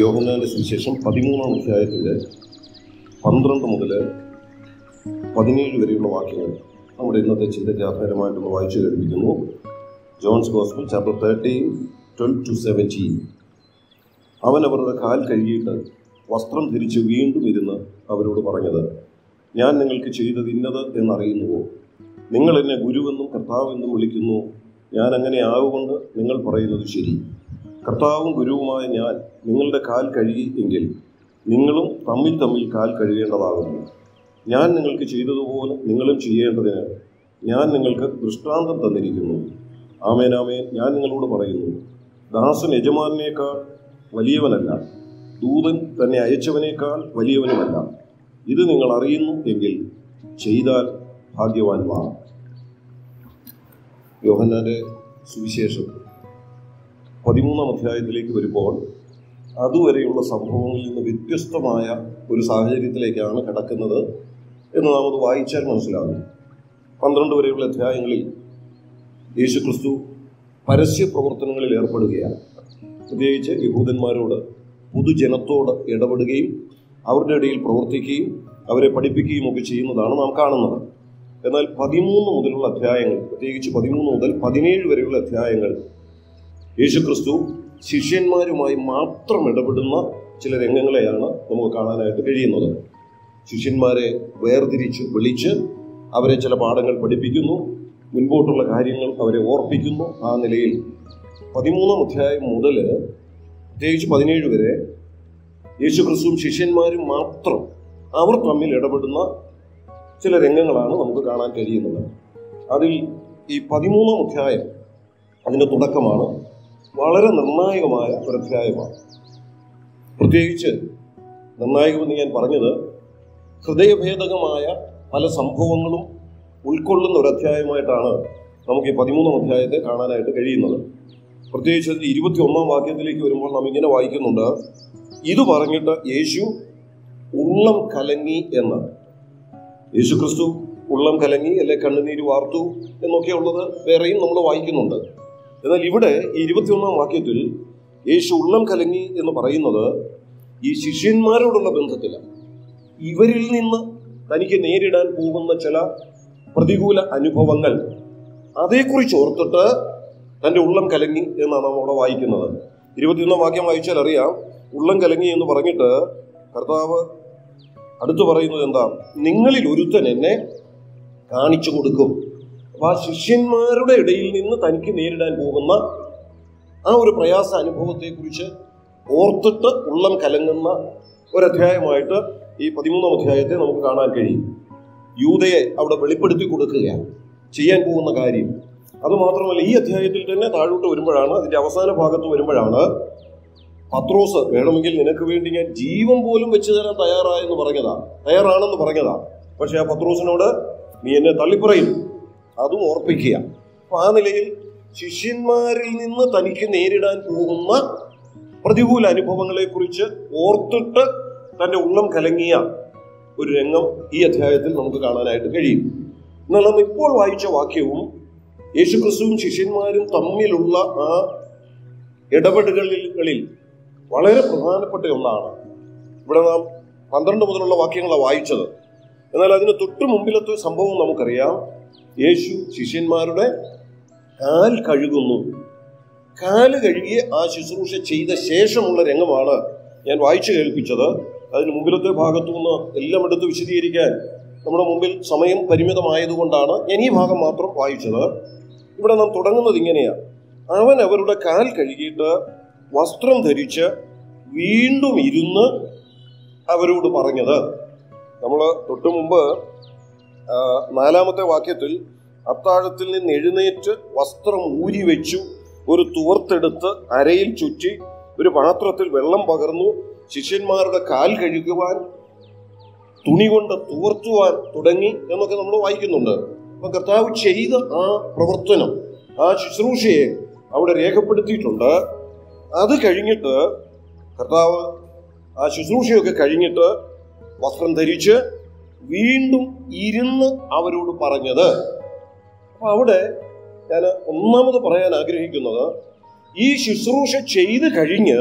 യോഹന്നാന്റെ സുവിശേഷം പതിമൂന്നാം അധ്യായത്തിന്റെ പന്ത്രണ്ട് മുതൽ പതിനേഴ് വരെയുള്ള വാക്യങ്ങൾ നമ്മുടെ ഇന്നത്തെ ചിന്തയ്ക്ക് ആധാരമായിട്ടൊന്ന് വായിച്ചു കേൾപ്പിക്കുന്നു. John's gospel chapter thirteen twelve to seventeen അവൻ അവരുടെ കാൽ കഴുകിയിട്ട് വസ്ത്രം ധരിച്ച് വീണ്ടും ഇരുന്ന് അവരോട് പറഞ്ഞത് ഞാൻ നിങ്ങൾക്ക് ചെയ്തത് ഇന്നത് എന്നറിയുന്നുവോ? നിങ്ങൾ എന്നെ ഗുരുവെന്നും കർത്താവെന്നും വിളിക്കുന്നു. ഞാൻ അങ്ങനെ ആവുകൊണ്ട് നിങ്ങൾ പറയുന്നത് ശരി. കർത്താവും ഗുരുവുമായ ഞാൻ നിങ്ങളുടെ കാൽ കഴുകി എങ്കിൽ നിങ്ങളും തമ്മിൽ തമ്മിൽ കാൽ കഴുകേണ്ടതാകുന്നു. ഞാൻ നിങ്ങൾക്ക് ചെയ്തതുപോലെ നിങ്ങളും ചെയ്യേണ്ടതിന് ഞാൻ നിങ്ങൾക്ക് ദൃഷ്ടാന്തം തന്നിരിക്കുന്നു. ആമേനാമേ ഞാൻ നിങ്ങളോട് പറയുന്നു ദാസൻ യജമാനേക്കാൾ വലിയവനല്ല ദൂതൻ തന്നെ അയച്ചവനേക്കാൾ വലിയവനുമല്ല. ഇത് നിങ്ങൾ അറിയുന്നു എങ്കിൽ ചെയ്താൽ ഭാഗ്യവാന്മാർ യോഹന്നാന്റെ സുവിശേഷം. പതിമൂന്നാം അധ്യായത്തിലേക്ക് വരുമ്പോൾ അതുവരെയുള്ള സംഭവങ്ങളിൽ നിന്ന് വ്യത്യസ്തമായ ഒരു സാഹചര്യത്തിലേക്കാണ് കടക്കുന്നത് എന്ന് നാം അത് വായിച്ചാൽ മനസ്സിലാകും. പന്ത്രണ്ട് വരെയുള്ള അധ്യായങ്ങളിൽ യേശു ക്രിസ്തു പരസ്യ പ്രവർത്തനങ്ങളിൽ ഏർപ്പെടുകയാണ്. പ്രത്യേകിച്ച് യഹൂദന്മാരോട് പൊതുജനത്തോട് ഇടപെടുകയും അവരുടെ ഇടയിൽ പ്രവർത്തിക്കുകയും അവരെ പഠിപ്പിക്കുകയും ഒക്കെ ചെയ്യുന്നതാണ് നാം കാണുന്നത്. എന്നാൽ പതിമൂന്ന് മുതലുള്ള അധ്യായങ്ങൾ പ്രത്യേകിച്ച് പതിമൂന്ന് മുതൽ പതിനേഴ് വരെയുള്ള അധ്യായങ്ങൾ യേശുക്രിസ്തു ശിഷ്യന്മാരുമായി മാത്രം ഇടപെടുന്ന ചില രംഗങ്ങളെയാണ് നമുക്ക് കാണാനായിട്ട് കഴിയുന്നത്. ശിഷ്യന്മാരെ വേർതിരിച്ച് വിളിച്ച് അവരെ ചില പാഠങ്ങൾ പഠിപ്പിക്കുന്നു മുൻപോട്ടുള്ള കാര്യങ്ങൾ അവരെ ഓർപ്പിക്കുന്നു. ആ നിലയിൽ പതിമൂന്നാം അധ്യായം മുതൽ പ്രത്യേകിച്ച് പതിനേഴ് വരെ യേശുക്രിസ്തുവും ശിഷ്യന്മാരും മാത്രം അവർ തമ്മിൽ ഇടപെടുന്ന ചില രംഗങ്ങളാണ് നമുക്ക് കാണാൻ കഴിയുന്നത്. അതിൽ ഈ പതിമൂന്നാം അധ്യായം അതിന്റെ തുടക്കമാണ്. വളരെ നിർണായകമായ ഒരു അധ്യായമാണ്. പ്രത്യേകിച്ച് നിർണായകമെന്ന് ഞാൻ പറഞ്ഞത് ഹൃദയഭേദകമായ പല സംഭവങ്ങളും ഉൾക്കൊള്ളുന്ന ഒരു അധ്യായമായിട്ടാണ് നമുക്ക് ഈ പതിമൂന്നാം അധ്യായത്തെ കാണാനായിട്ട് കഴിയുന്നത്. പ്രത്യേകിച്ച് അതിൽ ഇരുപത്തി ഒന്നാം വാക്യത്തിലേക്ക് വരുമ്പോൾ നാം ഇങ്ങനെ വായിക്കുന്നുണ്ട്. ഇത് പറഞ്ഞിട്ട് യേശു ഉള്ളം കലങ്ങി എന്ന്. യേശു ക്രിസ്തു ഉള്ളം കലങ്ങി അല്ലെ കണ്ണുനീര് വാർത്തു എന്നൊക്കെ ഉള്ളത് വേറെയും നമ്മൾ വായിക്കുന്നുണ്ട്. എന്നാൽ ഇവിടെ ഈ ഇരുപത്തിയൊന്നാം വാക്യത്തിൽ യേശു ഉള്ളം കലങ്ങി എന്ന് പറയുന്നത് ഈ ശിഷ്യന്മാരോടുള്ള ബന്ധത്തിലാണ്. ഇവരിൽ നിന്ന് തനിക്ക് നേരിടാൻ പോകുന്ന ചില പ്രതികൂല അനുഭവങ്ങൾ അതേക്കുറിച്ച് ഓർത്തിട്ട് തന്റെ ഉള്ളം കലങ്ങി എന്നാണ് നമ്മൾ അവിടെ വായിക്കുന്നത്. ഇരുപത്തിയൊന്നാം വാക്യം വായിച്ചാൽ അറിയാം ഉള്ളം കലങ്ങി എന്ന് പറഞ്ഞിട്ട് കർത്താവ് അടുത്തു പറയുന്നത് എന്താ? നിങ്ങളിൽ ഒരുത്തൻ എന്നെ കാണിച്ചു കൊടുക്കും. ആ ശിഷ്യന്മാരുടെ ഇടയിൽ നിന്ന് തനിക്ക് നേരിടാൻ പോകുന്ന ആ ഒരു പ്രയാസ അനുഭവത്തെക്കുറിച്ച് ഓർത്തിട്ട് ഉള്ളം കലങ്ങുന്ന ഒരധ്യായമായിട്ട് ഈ പതിമൂന്നാം അധ്യായത്തെ നമുക്ക് കാണാൻ കഴിയും. യൂതയെ അവിടെ വെളിപ്പെടുത്തി കൊടുക്കുകയാണ്. ചെയ്യാൻ പോകുന്ന കാര്യം. അതുമാത്രമല്ല ഈ അധ്യായത്തിൽ തന്നെ താഴോട്ട് വരുമ്പോഴാണ് അതിന്റെ അവസാന ഭാഗത്ത് വരുമ്പോഴാണ് പത്രോസ് വേണമെങ്കിൽ നിനക്ക് വേണ്ടി ഞാൻ ജീവൻ പോലും വെച്ചു തരാൻ തയ്യാറായെന്ന് പറഞ്ഞതാ തയ്യാറാണെന്ന് പറഞ്ഞതാ. പക്ഷെ ആ പത്രോസിനോട് നീ എന്നെ തള്ളിപ്പറയും. അതും ഓർപ്പിക്കുക. അപ്പൊ ആ നിലയിൽ ശിഷ്യന്മാരിൽ നിന്ന് തനിക്ക് നേരിടാൻ പോകുന്ന പ്രതികൂല അനുഭവങ്ങളെ കുറിച്ച് ഓർത്തിട്ട് തന്റെ ഉള്ളം കലങ്ങിയ ഒരു രംഗം ഈ അധ്യായത്തിൽ നമുക്ക് കാണാനായിട്ട് കഴിയും. എന്നാൽ നാം ഇപ്പോൾ വായിച്ച വാക്യവും യേശുക്രിസ്തുവും ശിഷ്യന്മാരും തമ്മിലുള്ള ആ ഇടപെടലുകളിൽ വളരെ പ്രധാനപ്പെട്ട ഒന്നാണ്. ഇവിടെ നാം പന്ത്രണ്ട് മുതലുള്ള വാക്യങ്ങളാണ് വായിച്ചത്. എന്നാൽ അതിന് തൊട്ടു മുമ്പിലത്തെ സംഭവം നമുക്കറിയാം. യേശു ശിഷ്യന്മാരുടെ കാൽ കഴുകുന്നു. കാൽ കഴുകി ആ ശുശ്രൂഷ ചെയ്ത ശേഷമുള്ള രംഗമാണ് ഞാൻ വായിച്ചു കേൾപ്പിച്ചത്. അതിന് മുമ്പിലത്തെ ഭാഗത്തു നിന്ന് എല്ലാം എടുത്ത് വിശദീകരിക്കാൻ നമ്മുടെ മുമ്പിൽ സമയം പരിമിതമായതുകൊണ്ടാണ് ഞാൻ ഈ ഭാഗം മാത്രം വായിച്ചത്. ഇവിടെ നാം തുടങ്ങുന്നത് ഇങ്ങനെയാണ് അവൻ അവരുടെ കാൽ കഴുകിയിട്ട് വസ്ത്രം ധരിച്ച് വീണ്ടും ഇരുന്ന് അവരോട് പറഞ്ഞത്. നമ്മൾ തൊട്ടു മുമ്പ് ആ, നാലാമത്തെ വാക്യത്തിൽ അത്താഴത്തിൽ നിന്ന് എഴുന്നേറ്റ് വസ്ത്രം ഊരി വെച്ചു ഒരു തുവർത്തെടുത്ത് അരയിൽ ചുറ്റി ഒരു പാത്രത്തിൽ വെള്ളം പകർന്നു ശിഷ്യന്മാരുടെ കാൽ കഴുകുവാൻ തുണി കൊണ്ട് തുവർത്തുവാൻ തുടങ്ങി എന്നൊക്കെ നമ്മൾ വായിക്കുന്നുണ്ട്. അപ്പൊ കർത്താവ് ചെയ്ത ആ പ്രവർത്തനം ആ ശുശ്രൂഷയെ അവിടെ രേഖപ്പെടുത്തിയിട്ടുണ്ട്. അത് കഴിഞ്ഞിട്ട് കർത്താവ് ആ ശുശ്രൂഷയൊക്കെ കഴിഞ്ഞിട്ട് വസ്ത്രം ധരിച്ച് വീണ്ടും ഇരുന്ന് അവരോട് പറഞ്ഞത്. അപ്പൊ അവിടെ ഞാൻ ഒന്നാമത് പറയാൻ ആഗ്രഹിക്കുന്നത് ഈ ശുശ്രൂഷ ചെയ്ത് കഴിഞ്ഞ്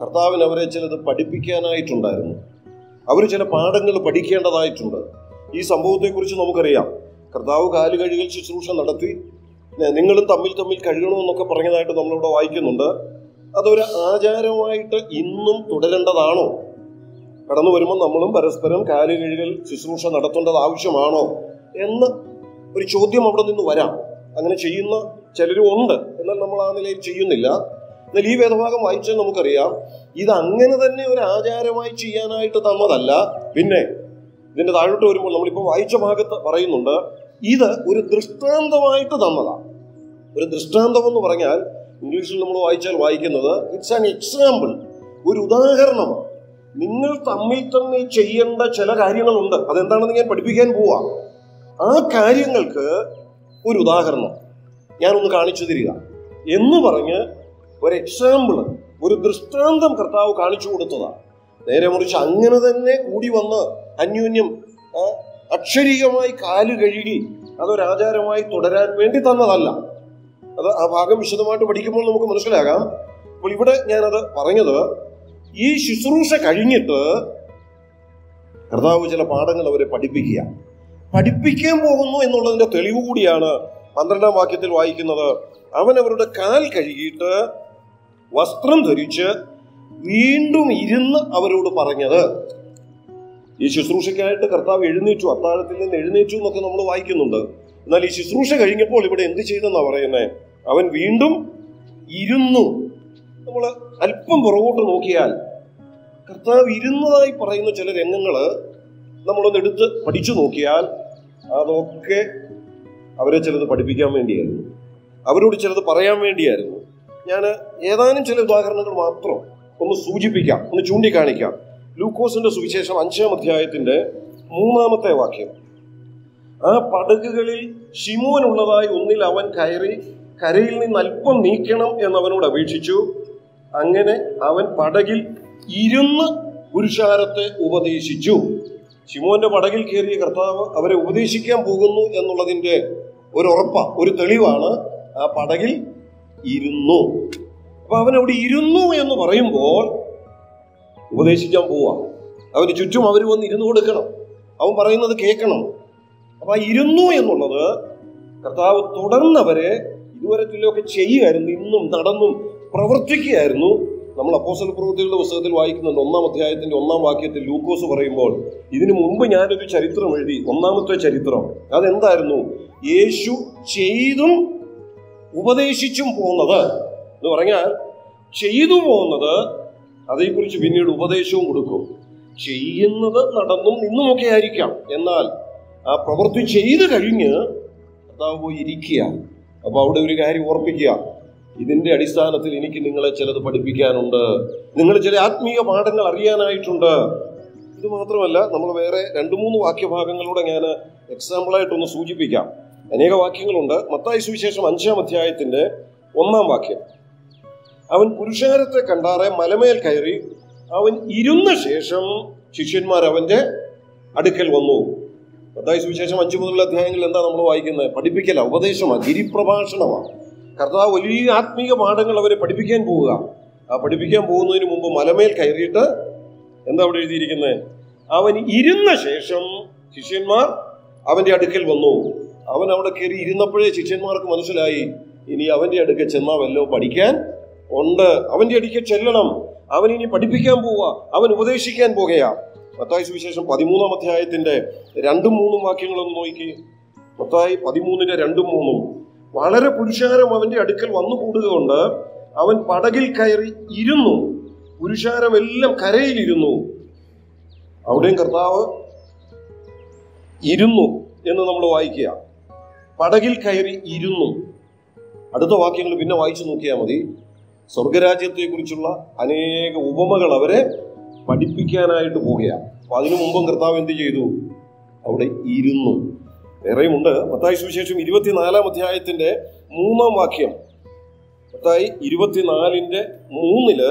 കർത്താവിന് അവരെ ചിലത് പഠിപ്പിക്കാനായിട്ടുണ്ടായിരുന്നു. അവർ ചില പാഠങ്ങൾ പഠിക്കേണ്ടതായിട്ടുണ്ട്. ഈ സംഭവത്തെക്കുറിച്ച് നമുക്കറിയാം. കർത്താവ് കാൽ കഴുകൽ ശുശ്രൂഷ നടത്തി. നിങ്ങളും തമ്മിൽ തമ്മിൽ കഴുകണമെന്നൊക്കെ പറഞ്ഞതായിട്ട് നമ്മളിവിടെ വായിക്കുന്നുണ്ട്. അതൊരു ആചാരമായിട്ട് ഇന്നും തുടരേണ്ടതാണോ? കടന്നു വരുമ്പോൾ നമ്മളും പരസ്പരം കാൽ കഴുകൽ ശുശ്രൂഷ നടത്തേണ്ടത് ആവശ്യമാണോ എന്ന് ഒരു ചോദ്യം അവിടെ നിന്ന് വരാം. അങ്ങനെ ചെയ്യുന്ന ചിലരും ഉണ്ട്. എന്നാൽ നമ്മൾ ആ നിലയിൽ ചെയ്യുന്നില്ല. എന്നാൽ ഈ വേദഭാഗം വായിച്ചാൽ നമുക്കറിയാം ഇത് അങ്ങനെ തന്നെ ഒരു ആചാരമായി ചെയ്യാനായിട്ട് തന്നതല്ല. പിന്നെ ഇതിന്റെ താഴോട്ട് വരുമ്പോൾ നമ്മളിപ്പോൾ വായിച്ച ഭാഗത്ത് പറയുന്നുണ്ട് ഇത് ഒരു ദൃഷ്ടാന്തമായിട്ട് തന്നതാണ് ഒരു ദൃഷ്ടാന്തം എന്ന് പറഞ്ഞാൽ ഇംഗ്ലീഷിൽ നമ്മൾ വായിച്ചാൽ വായിക്കുന്നത് ഇറ്റ്സ് ആൻ എക്സാമ്പിൾ ഒരു ഉദാഹരണമാണ്. നിങ്ങൾ തമ്മിൽ തമ്മിൽ ചെയ്യേണ്ട ചില കാര്യങ്ങളുണ്ട്. അതെന്താണെന്ന് ഞാൻ പഠിപ്പിക്കാൻ പോവാ. ആ കാര്യങ്ങൾക്ക് ഒരു ഉദാഹരണം ഞാനൊന്ന് കാണിച്ചു തരിക. എന്ന് പറഞ്ഞ് ഒരു എക്സാമ്പിൾ ഒരു ദൃഷ്ടാന്തം കർത്താവ് കാണിച്ചു കൊടുത്തതാണ് നേരെ മുറിച്ച് അങ്ങനെ തന്നെ കൂടി വന്ന് അന്യോന്യം അക്ഷരീകമായി കാൽ കഴുകി അതൊരാചാരമായി തുടരാൻ വേണ്ടി തന്നതല്ല. അത് ആ ഭാഗം വിശദമായിട്ട് പഠിക്കുമ്പോൾ നമുക്ക് മനസ്സിലാകാം. അപ്പോൾ ഇവിടെ ഞാനത് പറഞ്ഞത് ഈ ശുശ്രൂഷ കഴിഞ്ഞിട്ട് കർത്താവ് ചില പാഠങ്ങൾ അവരെ പഠിപ്പിക്കുക. പഠിപ്പിക്കാൻ പോകുന്നു എന്നുള്ളതിന്റെ തെളിവ് കൂടിയാണ് പന്ത്രണ്ടാം വാക്യത്തിൽ വായിക്കുന്നത്. അവൻ അവരുടെ കാൽ കഴുകിയിട്ട് വസ്ത്രം ധരിച്ച് വീണ്ടും ഇരുന്ന് അവരോട് പറഞ്ഞത്. ഈ ശുശ്രൂഷയ്ക്കായിട്ട് കർത്താവ് എഴുന്നേറ്റു. അത്താഴത്തിൽ നിന്ന് എഴുന്നേറ്റു എന്നൊക്കെ നമ്മൾ വായിക്കുന്നുണ്ട്. എന്നാൽ ഈ ശുശ്രൂഷ കഴിഞ്ഞപ്പോൾ ഇവിടെ എന്ത് ചെയ്തെന്നാ പറയുന്നത് അവൻ വീണ്ടും ഇരുന്നു. നമ്മൾ അല്പം പുറകോട്ട് നോക്കിയാൽ കർത്താവ് ഇരുന്നതായി പറയുന്ന ചില രംഗങ്ങൾ നമ്മളൊന്ന് എടുത്ത് പഠിച്ചു നോക്കിയാൽ അതൊക്കെ അവരെ ചിലത് പഠിപ്പിക്കാൻ വേണ്ടിയായിരുന്നു. അവരോട് ചിലത് പറയാൻ വേണ്ടിയായിരുന്നു. ഞാൻ ഏതാനും ചില ഉദാഹരണങ്ങൾ മാത്രം ഒന്ന് സൂചിപ്പിക്കാം ഒന്ന് ചൂണ്ടിക്കാണിക്കാം. ലൂക്കോസിന്റെ സുവിശേഷം അഞ്ചാം അധ്യായത്തിന്റെ മൂന്നാമത്തെ വാക്യം. ആ പടകുകളിൽ ഷിമോൻ ഉള്ളതായി ഒന്നിൽ അവൻ കയറി കരയിൽ നിന്ന് അല്പം നീക്കണം എന്നവനോട് അപേക്ഷിച്ചു. അങ്ങനെ അവൻ പടകിൽ ഇരുന്ന് പുരുഷാരത്തെ ഉപദേശിച്ചു. ശിമോന്റെ പടകിൽ കയറിയ കർത്താവ് അവരെ ഉപദേശിക്കാൻ പോകുന്നു എന്നുള്ളതിന്റെ ഒരു ഉറപ്പ ഒരു തെളിവാണ് ആ പടകിൽ ഇരുന്നു. അപ്പൊ അവൻ അവിടെ ഇരുന്നു എന്ന് പറയുമ്പോൾ ഉപദേശിക്കാൻ പോവാ. അവന് ചുറ്റും അവർ വന്ന് ഇരുന്ന് കൊടുക്കണം. അവൻ പറയുന്നത് കേൾക്കണം. അപ്പൊ ആ ഇരുന്നു എന്നുള്ളത് കർത്താവ് തുടർന്നവരെ ഇതുവരെ ചിലൊക്കെ ചെയ്യുമായിരുന്നു ഇന്നും നടന്നും പ്രവർത്തിക്കുകയായിരുന്നു. നമ്മൾ അപ്പോസൽ പ്രവൃത്തികളുടെ പുസ്തകത്തിൽ വായിക്കുന്നുണ്ട് ഒന്നാം അധ്യായത്തിന്റെ ഒന്നാം വാക്യത്തിൽ ലൂക്കോസ് പറയുമ്പോൾ ഇതിനു മുമ്പ് ഞാനൊരു ചരിത്രം എഴുതി ഒന്നാമത്തെ ചരിത്രം അതെന്തായിരുന്നു? യേശു ചെയ്തും ഉപദേശിച്ചും പോകുന്നത് എന്ന് പറഞ്ഞാൽ ചെയ്തു പോകുന്നത് അതേക്കുറിച്ച് പിന്നീട് ഉപദേശവും കൊടുക്കും. ചെയ്യുന്നത് നടന്നും നിന്നുമൊക്കെ ആയിരിക്കാം. എന്നാൽ ആ പ്രവൃത്തി ചെയ്തു കഴിഞ്ഞ് കർത്താവ് പോയി ഇരിക്കുക അപ്പൊ അവിടെ ഒരു കാര്യം ഓർപ്പിക്കുക. ഇതിന്റെ അടിസ്ഥാനത്തിൽ എനിക്ക് നിങ്ങളെ ചിലത് പഠിപ്പിക്കാനുണ്ട്. നിങ്ങൾ ചില ആത്മീയ പാഠങ്ങൾ അറിയാനായിട്ടുണ്ട്. ഇത് മാത്രമല്ല നമ്മൾ വേറെ രണ്ട് മൂന്ന് വാക്യഭാഗങ്ങളിലൂടെ ഞാൻ എക്സാമ്പിളായിട്ടൊന്ന് സൂചിപ്പിക്കാം. അനേക വാക്യങ്ങളുണ്ട്. മത്തായി സുവിശേഷം അഞ്ചാം അധ്യായത്തിന്റെ ഒന്നാം വാക്യം. അവൻ പുരുഷാരത്തെ കണ്ടാറെ മലമേൽ കയറി അവൻ ഇരുന്ന ശേഷം ശിഷ്യന്മാർ അവന്റെ അടുക്കൽ വന്നു. മത്തായി സുവിശേഷം അഞ്ചു മുതലുള്ള അധ്യായങ്ങളിൽ എന്താ നമ്മൾ വായിക്കുന്നത്? പഠിപ്പിക്കല ഉപദേശമാണ് ഗിരിപ്രഭാഷണമാണ് കർത്താവ് വലിയ ആത്മീയ പാഠങ്ങൾ അവരെ പഠിപ്പിക്കാൻ പോവുക. ആ പഠിപ്പിക്കാൻ പോകുന്നതിന് മുമ്പ് മലമേൽ കയറിയിട്ട് എന്താ അവിടെ എഴുതിയിരിക്കുന്നത് അവൻ ഇരുന്ന ശേഷം ശിഷ്യന്മാർ അവന്റെ അടുക്കൽ വന്നു. അവൻ അവിടെ കയറി ഇരുന്നപ്പോഴേ ശിഷ്യന്മാർക്ക് മനസ്സിലായി ഇനി അവന്റെ അടുക്കൽ ചെന്നാ വല്ലോ പഠിക്കാൻ ഉണ്ട്. അവന്റെ അടുക്കൽ ചെല്ലണം. അവൻ ഇനി പഠിപ്പിക്കാൻ പോവുക. അവൻ ഉപദേശിക്കാൻ പോകുകയാ. മത്തായി സുവിശേഷം പതിമൂന്നാം അധ്യായത്തിന്റെ രണ്ടും മൂന്നും വാക്യങ്ങളൊന്ന് നോക്കി മത്തായി പതിമൂന്നിന്റെ രണ്ടും മൂന്നും. വളരെ പുരുഷാരം അവന്റെ അടുക്കൽ വന്നു കൂടുകൊണ്ട് അവൻ പടകിൽ കയറി ഇരുന്നു. പുരുഷാരമെല്ലാം കരയിലിരുന്നു. അവിടെയും കർത്താവ് ഇരുന്നു എന്ന് നമ്മൾ വായിക്കുക. പടകിൽ കയറി ഇരുന്നു. അടുത്ത വാക്യങ്ങൾ പിന്നെ വായിച്ചു നോക്കിയാൽ മതി. സ്വർഗരാജ്യത്തെക്കുറിച്ചുള്ള അനേക ഉപമകൾ അവരെ പഠിപ്പിക്കാനായിട്ട് പോവുകയാണ്. അപ്പൊ അതിനു മുമ്പും കർത്താവ് എന്ത് ചെയ്തു? അവിടെ ഇരുന്നു. വേറെയുമുണ്ട്. മത്തായി സുവിശേഷം ഇരുപത്തിനാലാം അധ്യായത്തിന്റെ മൂന്നാം വാക്യം. മത്തായി ഇരുപത്തിനാലിന്റെ മൂന്നിൽ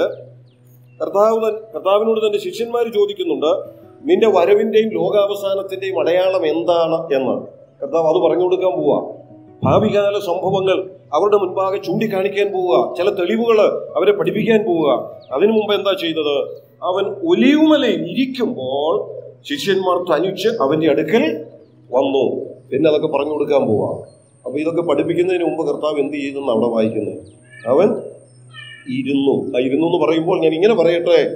കർത്താവ് കർത്താവിനോട് തന്റെ ശിഷ്യന്മാർ ചോദിക്കുന്നുണ്ട് നിന്റെ വരവിന്റെയും ലോകാവസാനത്തിന്റെയും അടയാളം എന്താണ്? എന്ന്. കർത്താവ് അത് പറഞ്ഞു കൊടുക്കാൻ പോവാ. ഭാവികാല സംഭവങ്ങൾ അവരുടെ മുൻപാകെ ചൂണ്ടിക്കാണിക്കാൻ പോവുക ചില തെളിവുകൾ അവരെ പഠിപ്പിക്കാൻ പോവുക അതിനു മുമ്പ് എന്താ ചെയ്തത്? അവൻ ഒലിവുമലയിൽ ഇരിക്കുമ്പോൾ ശിഷ്യന്മാർ തനിച്ച് അവന്റെ അടുക്കൽ വന്നു. പിന്നെ അതൊക്കെ പറഞ്ഞു കൊടുക്കാൻ പോവാം. അപ്പോൾ ഇതൊക്കെ പഠിപ്പിക്കുന്നതിന് മുമ്പ് കർത്താവ് എന്ത് ചെയ്തെന്ന് അവിടെ വായിക്കുന്നത് അവൻ ഇരുന്നു. ആ ഇരുന്നു എന്ന് പറയുമ്പോൾ ഞാൻ ഇങ്ങനെ പറയട്ടെ.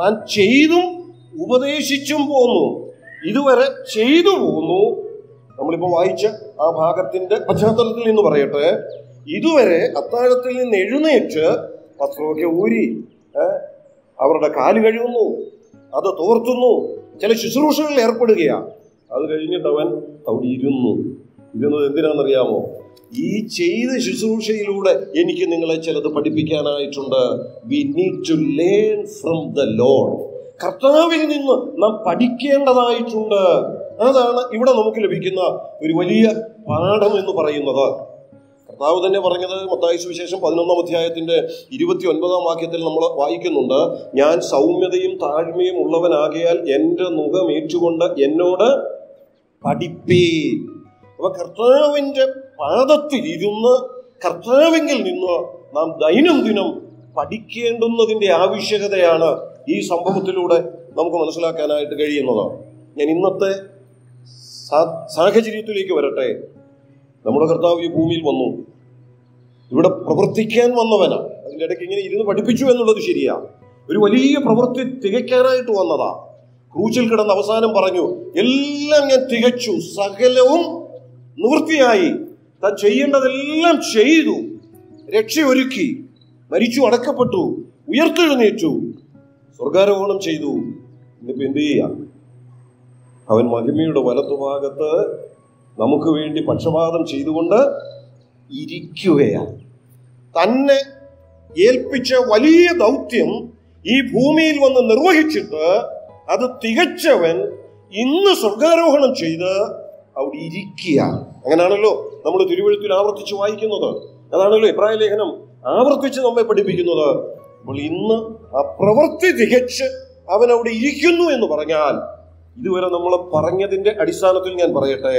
താൻ ചെയ്തും ഉപദേശിച്ചും പോന്നു. ഇതുവരെ ചെയ്തു പോന്നു. നമ്മളിപ്പോൾ വായിച്ച ആ ഭാഗത്തിന്റെ പശ്ചാത്തലത്തിൽ നിന്ന് പറയട്ടെ. ഇതുവരെ അത്താഴത്തിൽ നിന്ന് എഴുന്നേറ്റ് പത്രമൊക്കെ ഊരി അവരുടെ കാൽ കഴുകുന്നു. അത് തോർത്തുന്നു. ചില ശുശ്രൂഷകളിൽ ഏർപ്പെടുകയാ. അത് കഴിഞ്ഞിട്ട് അവൻ അവിടെ ഇരുന്നു ഇരുന്നത് എന്തിനാണെന്നറിയാമോ? ഈ ചെയ്ത ശുശ്രൂഷയിലൂടെ എനിക്ക് നിങ്ങളെ ചിലത് പഠിപ്പിക്കാനായിട്ടുണ്ട്. We need to learn from the lord കർത്താവിൽ നിന്ന് നാം പഠിക്കേണ്ടതായിട്ടുണ്ട്. അതാണ് ഇവിടെ നമുക്ക് ലഭിക്കുന്ന ഒരു വലിയ പാഠം എന്ന് പറയുന്നത്. കർത്താവ് തന്നെ പറഞ്ഞത് മത്തായ സുവിശേഷം പതിനൊന്നാം അധ്യായത്തിന്റെ ഇരുപത്തി ഒൻപതാം വാക്യത്തിൽ നമ്മൾ വായിക്കുന്നുണ്ട്. ഞാൻ സൗമ്യതയും താഴ്മയും ഉള്ളവനാകിയാൽ എന്റെ മുഖം ഏറ്റുകൊണ്ട് എന്നോട് പഠിപ്പേ. അപ്പൊ കർത്താവിന്റെ പാദത്തിൽ ഇരുന്ന് കർത്താവിങ്കിൽ നിന്ന് നാം ദൈനംദിനം പഠിക്കേണ്ടുന്നതിന്റെ ആവശ്യകതയാണ് ഈ സംഭവത്തിലൂടെ നമുക്ക് മനസ്സിലാക്കാനായിട്ട് കഴിയുന്നത്. ഞാൻ ഇന്നത്തെ സാഹചര്യത്തിലേക്ക് വരട്ടെ. നമ്മുടെ കർത്താവ് ഈ ഭൂമിയിൽ വന്നു. ഇവിടെ പ്രവർത്തിക്കാൻ വന്നവനാണ് അതിന്റെ ഇടയ്ക്ക് ഇങ്ങനെ ഇരുന്ന് പഠിപ്പിച്ചു എന്നുള്ളത് ശരിയാണ് ഒരു വലിയ പ്രവൃത്തി തികയ്ക്കാനായിട്ട് വന്നതാ. ക്രൂച്ചിൽ കിടന്ന് അവസാനം പറഞ്ഞു എല്ലാം ഞാൻ തികച്ചു സകലവും നിവൃത്തിയായി. താൻ ചെയ്യേണ്ടതെല്ലാം ചെയ്തു. രക്ഷയൊരുക്കി. മരിച്ചു അടക്കപ്പെട്ടു ഉയർത്തെഴുന്നേറ്റു. സ്വർഗാരോഹണം ചെയ്തു. ഇന്നിപ്പോ എന്ത് ചെയ്യാം? അവൻ മഹിമയുടെ വലത്തുഭാഗത്ത് നമുക്ക് വേണ്ടി പക്ഷപാതം ചെയ്തുകൊണ്ട് ഇരിക്കുകയാണ്. തന്നെ ഏൽപ്പിച്ച വലിയ ദൗത്യം ഈ ഭൂമിയിൽ വന്ന് നിർവഹിച്ചിട്ട് അത് തികച്ചവൻ ഇന്ന് സ്വർഗാരോഹണം ചെയ്ത് അവിടെ ഇരിക്കുകയാണ്. അങ്ങനെയാണല്ലോ നമ്മൾ തിരുവഴുത്തിൽ ആവർത്തിച്ച് വായിക്കുന്നത്. അതാണല്ലോ ഇബ്രാഹിം ലേഖനം ആവർത്തിച്ച് നമ്മെ പഠിപ്പിക്കുന്നത്. അപ്പോൾ ഇന്ന് ആ പ്രവൃത്തി തികച്ച് അവൻ അവിടെ ഇരിക്കുന്നു എന്ന് പറഞ്ഞാൽ ഇതുവരെ നമ്മൾ പറഞ്ഞതിന്റെ അടിസ്ഥാനത്തിൽ ഞാൻ പറയട്ടെ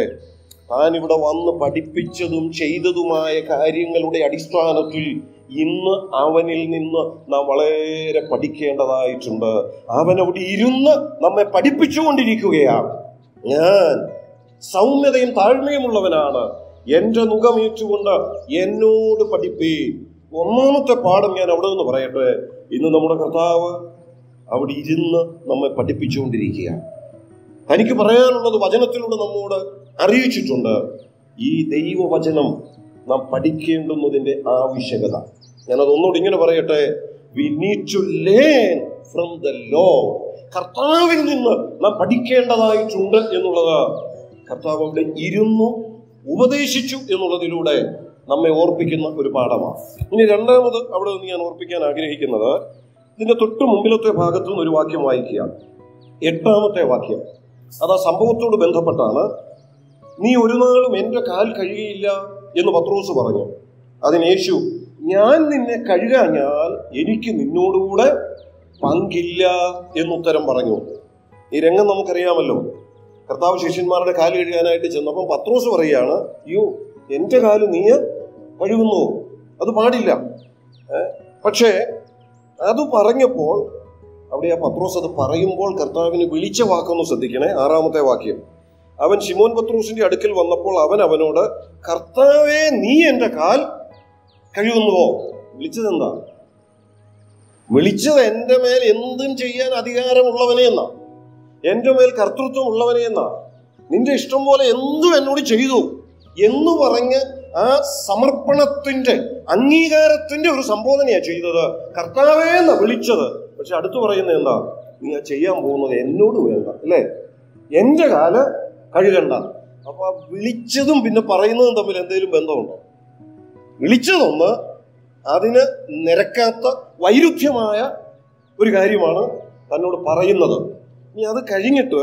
താൻ ഇവിടെ വന്ന് പഠിപ്പിച്ചതും ചെയ്തതുമായ കാര്യങ്ങളുടെ അടിസ്ഥാനത്തിൽ ഇന്ന് അവനിൽ നിന്ന് നാം വളരെ പഠിക്കേണ്ടതായിട്ടുണ്ട്. അവൻ അവിടെ ഇരുന്ന് നമ്മെ പഠിപ്പിച്ചുകൊണ്ടിരിക്കുകയാണ്. ഞാൻ സൗമ്യതയും താഴ്മയുമുള്ളവനാണ്. എന്റെ മുഖമേറ്റുകൊണ്ട് എന്നോട് പഠിപ്പി. ഒന്നാമത്തെ പാഠം ഞാൻ അവിടെ നിന്ന് പറയട്ടെ. ഇന്ന് നമ്മുടെ കർത്താവ് അവിടെ ഇരുന്ന് നമ്മെ പഠിപ്പിച്ചുകൊണ്ടിരിക്കുകയാണ്. തനിക്ക് പറയാനുള്ളത് വചനത്തിലൂടെ നമ്മോട് അറിയിച്ചിട്ടുണ്ട്. ഈ ദൈവവചനം നാം പഠിക്കേണ്ടുന്നതിന്റെ ആവശ്യകത. ഞാനത് ഒന്നുകൂടി ഇങ്ങനെ പറയട്ടെ? We need to learn from the lord കർത്താവിൽ നിന്ന് നാം പഠിക്കേണ്ടതായിട്ടുണ്ട് എന്നുള്ളത്. കർത്താവ് അവിടെ ഇരുന്നു ഉപദേശിച്ചു എന്നുള്ളതിലൂടെ നമ്മെ ഓർപ്പിക്കുന്ന ഒരു പാഠമാണ്. ഇനി രണ്ടാമത് അവിടെ നിന്ന് ഞാൻ ഓർപ്പിക്കാൻ ആഗ്രഹിക്കുന്നത് ഇതിന്റെ തൊട്ട് മുമ്പിലത്തെ ഭാഗത്തു നിന്ന് ഒരു വാക്യം വായിക്കുക. എട്ടാമത്തെ വാക്യം. അത് ആ സംഭവത്തോട് ബന്ധപ്പെട്ടാണ് നീ ഒരു നാളും എന്റെ കാൽ കഴിയയില്ല എന്ന് പത്രോസ് പറഞ്ഞു. അതിന് യേശു ഞാൻ നിന്നെ കഴുകാഞ്ഞാൽ എനിക്ക് നിന്നോടുകൂടെ പങ്കില്ല എന്നുത്തരം പറഞ്ഞു. ഈ രംഗം നമുക്കറിയാമല്ലോ. കർത്താവ് ശിഷ്യന്മാരുടെ കാൽ കഴുകാനായിട്ട് ചെന്നപ്പം പത്രോസ് പറയുകയാണ് അയ്യോ എന്റെ കാൽ നീ കഴുകുന്നു. അത് പാടില്ല. പക്ഷേ അത് പറഞ്ഞപ്പോൾ അവിടെ ആ പത്രോസ് അത് പറയുമ്പോൾ കർത്താവിന് വിളിച്ച വാക്കൊന്ന് ശ്രദ്ധിക്കണേ. ആറാമത്തെ വാക്യം. അവൻ ശിമോൻ പത്രോസിന്റെ അടുക്കൽ വന്നപ്പോൾ അവൻ അവനോട് കർത്താവേ നീ എന്റെ കാൽ കഴുകുന്നുവോ വിളിച്ചത് എന്താ വിളിച്ചത് എന്റെ മേൽ എന്തും ചെയ്യാൻ അധികാരമുള്ളവനെ എന്നാ? എന്റെ മേൽ കർത്തൃത്വം ഉള്ളവനെ എന്നാ? നിന്റെ ഇഷ്ടം പോലെ എന്തും എന്നോട് ചെയ്തു എന്ന് പറഞ്ഞ് ആ സമർപ്പണത്തിന്റെ അംഗീകാരത്തിന്റെ ഒരു സംബോധനയാ ചെയ്തത്. കർത്താവേ എന്നാ വിളിച്ചത്. പക്ഷെ അടുത്തു പറയുന്നത് എന്താ? നീ ആ ചെയ്യാൻ പോകുന്നത് എന്നോട് വേണ്ട അല്ലേ? എന്റെ കാൽ കഴുകണ്ട. അപ്പൊ ആ വിളിച്ചതും പിന്നെ പറയുന്നതും തമ്മിൽ എന്തെങ്കിലും ബന്ധമുണ്ടോ? വിളിച്ചതൊന്ന് അതിന് നിരക്കാത്ത വൈരുദ്ധ്യമായ ഒരു കാര്യമാണ് തന്നോട് പറയുന്നത്. ഇനി അത് കഴിഞ്ഞിട്ട്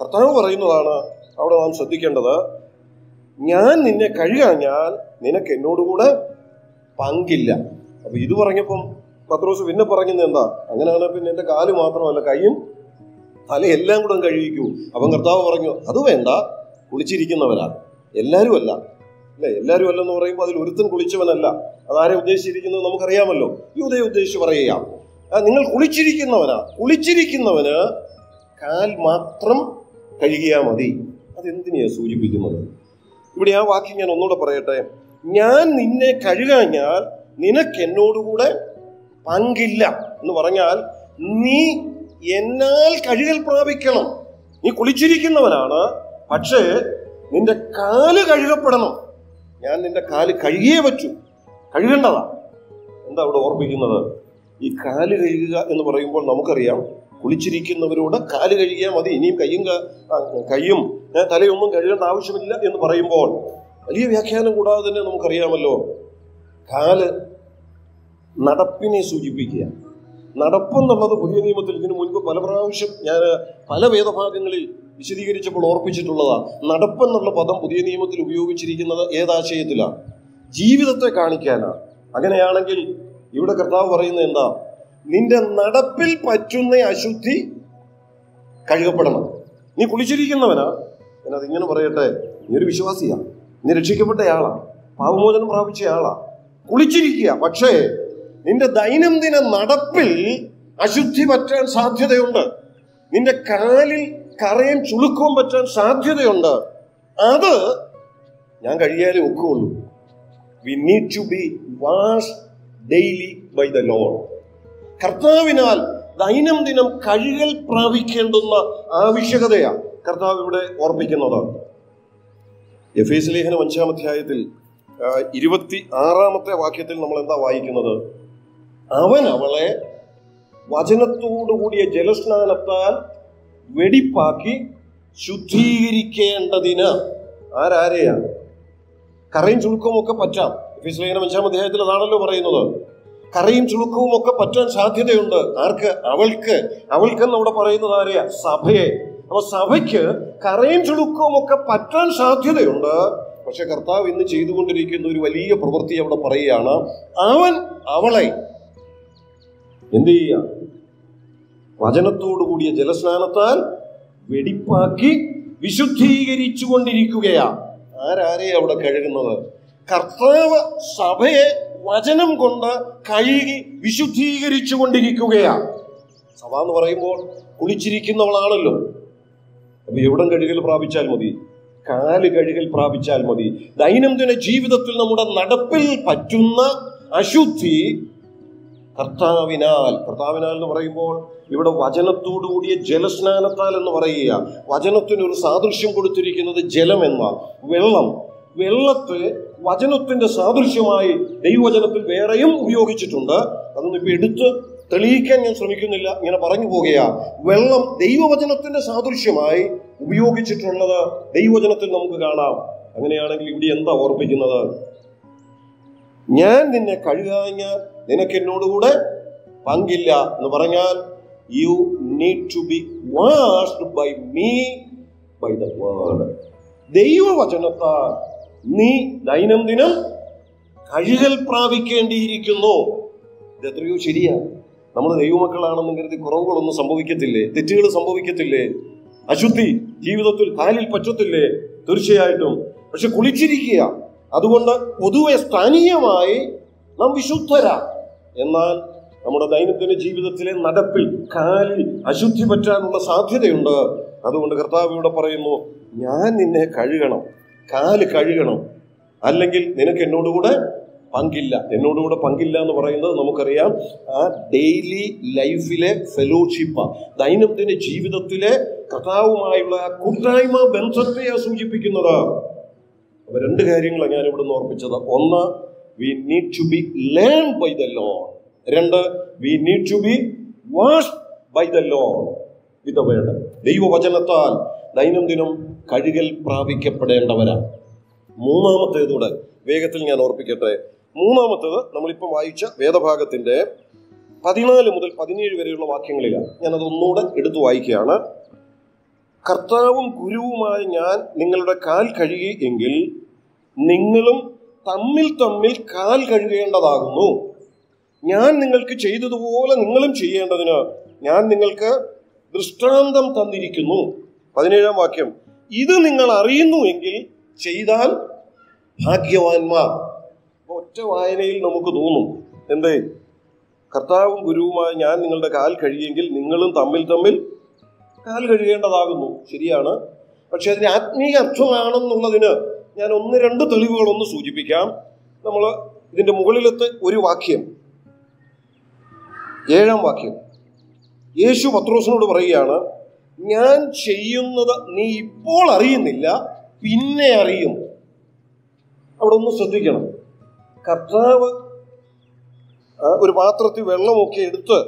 കർത്താവ് പറയുന്നതാണ് അവിടെ നാം ശ്രദ്ധിക്കേണ്ടത്. ഞാൻ നിന്നെ കഴുകാഞ്ഞാൽ നിനക്ക് എന്നോടുകൂടെ പങ്കില്ല. അപ്പൊ ഇത് പറഞ്ഞപ്പം പത്രോസ് പിന്നെ പറഞ്ഞത് എന്താ? അങ്ങനെയാണ് പിന്നെ എന്റെ കാൽ മാത്രമല്ല കൈയും തല എല്ലാം കൂടെ കഴുകിക്കൂ. അപ്പം കർത്താവ് പറഞ്ഞു അത് വേണ്ട കുളിച്ചിരിക്കുന്നവരാ. എല്ലാവരും അല്ല അല്ലെ? എല്ലാവരും അല്ലെന്ന് പറയുമ്പോൾ അതിൽ ഒരുത്തൻ കുളിച്ചവനല്ല. അതാരെ ഉദ്ദേശിച്ചിരിക്കുന്നത് നമുക്കറിയാമല്ലോ. യൂതയെ ഉദ്ദേശിച്ച് പറയുക ആ, നിങ്ങൾ കുളിച്ചിരിക്കുന്നവനാ. കുളിച്ചിരിക്കുന്നവന് കാൽ മാത്രം കഴുകിയാൽ മതി. അതെന്തിനെയാ സൂചിപ്പിക്കുന്നത്? ഇവിടെ ആ വാക്യം ഞാൻ ഒന്നുകൂടെ പറയട്ടെ. ഞാൻ നിന്നെ കഴുകാഞ്ഞാൽ നിനക്ക് എന്നോടുകൂടെ പങ്കില്ല എന്ന് പറഞ്ഞാൽ നീ എന്നാൽ കഴുകൽ പ്രാപിക്കണം. നീ കുളിച്ചിരിക്കുന്നവനാണ് പക്ഷേ നിന്റെ കാൽ കഴുകപ്പെടണം. ഞാൻ നിന്റെ കാൽ കഴുകിയേ പറ്റൂ കഴുകേണ്ടതാ. എന്താ അവിടെ ഓർപ്പിക്കുന്നത് ഈ കാൽ കഴുകുക എന്ന് പറയുമ്പോൾ നമുക്കറിയാം കുളിച്ചിരിക്കുന്നവരോട് കാൽ കഴുകിയാൽ മതി ഇനിയും കയ്യും കയ്യും തലയൊന്നും കഴുകേണ്ട ആവശ്യമില്ല എന്ന് പറയുമ്പോൾ വലിയ വ്യാഖ്യാനം കൂടാതെ തന്നെ നമുക്കറിയാമല്ലോ. കാൽ നടപ്പിനെ സൂചിപ്പിക്കുക. നടപ്പെന്നുള്ളത് പുതിയ നിയമത്തിൽ ഇതിനു മുൻപ് പല പ്രാവശ്യം ഞാൻ പല വേദഭാഗങ്ങളിൽ വിശദീകരിച്ചപ്പോൾ ഓർപ്പിച്ചിട്ടുള്ളതാണ് നടപ്പെന്നുള്ള പദം പുതിയ നിയമത്തിൽ ഉപയോഗിച്ചിരിക്കുന്നത് ഏതാശയത്തിലാണ് ജീവിതത്തെ കാണിക്കാനാണ് അങ്ങനെയാണെങ്കിൽ ഇവിടെ കർത്താവ് പറയുന്നത് എന്താ? നിന്റെ നടപ്പിൽ പറ്റുന്ന അശുദ്ധി കഴുകപ്പെടണം. നീ കുളിച്ചിരിക്കുന്നവനാ. ഞാൻ അതിങ്ങനെ പറയട്ടെ നീ ഒരു വിശ്വാസിയാ. നീ രക്ഷിക്കപ്പെട്ടയാളാ. പാപമോചനം പ്രാപിച്ചയാളാ. കുളിച്ചിരിക്കുക പക്ഷേ നിന്റെ ദൈനംദിന നടപ്പിൽ അശുദ്ധി പറ്റാൻ സാധ്യതയുണ്ട്. നിന്റെ കാലിൽ കറയും ചുളുക്കവും പറ്റാൻ സാധ്യതയുണ്ട്. അത് ഞാൻ കഴിയാലേ ഒക്കുള്ളൂ. We need to be wash daily by the lord കർത്താവിനാൽ ദൈനംദിനം കഴുകൽ പ്രാപിക്കേണ്ടുന്ന ആവശ്യകതയാണ് കർത്താവ് ഇവിടെ ഓർപ്പിക്കുന്നത് എഫ് എസ് ലേഖനം അഞ്ചാം അധ്യായത്തിൽ ഇരുപത്തി ആറാമത്തെ വാക്യത്തിൽ നമ്മൾ എന്താ വായിക്കുന്നത്? അവൻ അവളെ വചനത്തോടുകൂടിയ ജലസ്നാനത്താൽ വെടിപ്പാക്കി ശുദ്ധീകരിക്കേണ്ടതിന് ആരാരെയാണ്? കറയും ചുളുക്കവും ഒക്കെ പറ്റാം. എഫീസ് ലേഖനം അഞ്ചാം അധ്യായത്തിൽ അതാണല്ലോ പറയുന്നത്. കറയും ചുളുക്കവും ഒക്കെ പറ്റാൻ സാധ്യതയുണ്ട്. ആർക്ക്? അവൾക്ക്. അവൾക്കെന്ന് അവിടെ പറയുന്നത് ആരെയാ? സഭയെ. അപ്പൊ സഭയ്ക്ക് കറയും ചുളുക്കവും ഒക്കെ പറ്റാൻ സാധ്യതയുണ്ട്. പക്ഷെ കർത്താവ് ഇന്ന് ചെയ്തുകൊണ്ടിരിക്കുന്ന ഒരു വലിയ പ്രവൃത്തി അവിടെ പറയുകയാണ്. അവൻ അവളെ എന്ത് ചെയ്യുക? വചനത്തോടു കൂടിയ ജലസ്നാനത്താൽ വെടിപ്പാക്കി വിശുദ്ധീകരിച്ചു കൊണ്ടിരിക്കുകയാണ് ആരാരെ അവിടെ കഴുകുന്നത്? കർത്താവ് സഭയെ വചനം കൊണ്ട് കഴുകി വിശുദ്ധീകരിച്ചു കൊണ്ടിരിക്കുകയാണ് സഭ എന്ന് പറയുമ്പോൾ കുളിച്ചിരിക്കുന്നവളാണല്ലോ. അപ്പൊ എവിടം കഴുകൽ പ്രാപിച്ചാൽ മതി? കാൽ കഴുകൽ പ്രാപിച്ചാൽ മതി. ദൈനംദിന ജീവിതത്തിൽ നമ്മുടെ നടപ്പിൽ പറ്റുന്ന അശുദ്ധി കർത്താവിനാൽ. കർത്താവിനാൽ എന്ന് പറയുമ്പോൾ ഇവിടെ വചനത്തോടു കൂടിയ ജലസ്നാനത്താൽ എന്ന് പറയുക. വചനത്തിന് ഒരു സാദൃശ്യം കൊടുത്തിരിക്കുന്നത് ജലം എന്ന വെള്ളം. വെള്ളത്തെ വചനത്തിന്റെ സാദൃശ്യമായി ദൈവവചനത്തിൽ വേറെയും ഉപയോഗിച്ചിട്ടുണ്ട്. അതൊന്നും ഇപ്പൊ എടുത്ത് തെളിയിക്കാൻ ഞാൻ ശ്രമിക്കുന്നില്ല. ഇങ്ങനെ പറഞ്ഞു പോകുകയാ. വെള്ളം ദൈവവചനത്തിന്റെ സാദൃശ്യമായി ഉപയോഗിച്ചിട്ടുള്ളത് ദൈവവചനത്തിൽ നമുക്ക് കാണാം. അങ്ങനെയാണെങ്കിൽ ഇവിടെ എന്താ ഓർപ്പിക്കുന്നത് ഞാൻ നിന്നെ കഴുകാഞ്ഞാൽ നിനക്ക് എന്നോടുകൂടെ പങ്കില്ല എന്ന് പറഞ്ഞാൽ you need to be washed by me by the word ദൈവവചനത്താൽ നീ ദൈനംദിനം കഴുകൽ പ്രാപിക്കേണ്ടിയിരിക്കുന്നു. ഇത് എത്രയോ ശരിയാ. നമ്മൾ ദൈവമക്കളാണെന്ന് കരുതി കുറവുകളൊന്നും സംഭവിക്കത്തില്ലേ? തെറ്റുകൾ സംഭവിക്കത്തില്ലേ? അശുദ്ധി ജീവിതത്തിൽ കാലിൽ പറ്റത്തില്ലേ? തീർച്ചയായിട്ടും. പക്ഷെ കുളിച്ചിരിക്കുക അതുകൊണ്ട് പൊതുവെ സ്ഥാനീയമായി നാം വിശുദ്ധരാ. എന്നാൽ നമ്മുടെ ദൈനംദിന ജീവിതത്തിലെ നടപ്പിൽ കാലിൽ അശുദ്ധി പറ്റാനുള്ള സാധ്യതയുണ്ട്. അതുകൊണ്ട് കർത്താവ് ഇവിടെ പറയുന്നു ഞാൻ നിന്നെ കഴുകണം. കാൽ കഴുകണം. അല്ലെങ്കിൽ നിനക്ക് എന്നോടുകൂടെ പങ്കില്ല. എന്നോടുകൂടെ പങ്കില്ല എന്ന് പറയുന്നത് നമുക്കറിയാം ആ ഡെയിലി ലൈഫിലെ ഫെലോഷിപ്പ്. ദൈനംദിന ജീവിതത്തിലെ കർത്താവുമായുള്ള ആ കൂട്ടായ്മ ബന്ധത്തെയാണ് സൂചിപ്പിക്കുന്നത്. അപ്പൊ രണ്ട് കാര്യങ്ങളാണ് ഞാൻ ഇവിടെ ഓർപ്പിച്ചത്. ഒന്ന് we need to be learn by the lord രണ്ട് we need to be wash by the lord with word ദൈവവചനത്താൽ ദൈനംദിനം കഴുകൽ പ്രാപിക്കപ്പെടേണ്ടവരാണ് മൂന്നാമത്തേതൂടെ വേഗത്തിൽ ഞാൻ ഓർപ്പിക്കട്ടെ. മൂന്നാമത്തേത് നമ്മളിപ്പം വായിച്ച വേദഭാഗത്തിന്റെ പതിനാല് മുതൽ പതിനേഴ് വരെയുള്ള വാക്യങ്ങളിലാണ്. ഞാൻ അതൊന്നുകൂടെ എടുത്തു വായിക്കുകയാണ്. കർത്താവും ഗുരുവുമായ ഞാൻ നിങ്ങളുടെ കാൽ കഴുകി എങ്കിൽ നിങ്ങളും തമ്മിൽ തമ്മിൽ കാൽ കഴുകേണ്ടതാകുന്നു. ഞാൻ നിങ്ങൾക്ക് ചെയ്തതുപോലെ നിങ്ങളും ചെയ്യേണ്ടതിന് ഞാൻ നിങ്ങൾക്ക് ദൃഷ്ടാന്തം തന്നിരിക്കുന്നു. പതിനേഴാം വാക്യം. ഇത് നിങ്ങൾ അറിയുന്നുവെങ്കിൽ ചെയ്താൽ ഭാഗ്യവാന്മാർ. ഒറ്റ വായനയിൽ നമുക്ക് തോന്നും എന്തേ? കർത്താവും ഗുരുവുമായി ഞാൻ നിങ്ങളുടെ കാൽ കഴിയെങ്കിൽ നിങ്ങളും തമ്മിൽ തമ്മിൽ കാൽ കഴിയേണ്ടതാകുന്നു ശരിയാണ്. പക്ഷെ അതിന് ആത്മീയ അർത്ഥമാണെന്നുള്ളതിന് ഞാൻ ഒന്ന് രണ്ട് തെളിവുകളൊന്ന് സൂചിപ്പിക്കാം. നമ്മൾ ഇതിന്റെ മുകളിലത്തെ ഒരു വാക്യം. ഏഴാം വാക്യം. യേശു പത്രോസിനോട് പറയുകയാണ് ഞാൻ ചെയ്യുന്നത് നീ ഇപ്പോൾ അറിയുന്നില്ല പിന്നെ അറിയും. അവിടെ ഒന്ന് ശ്രദ്ധിക്കണം. കർത്താവ് ഒരു പാത്രത്തിൽ വെള്ളമൊക്കെ എടുത്ത്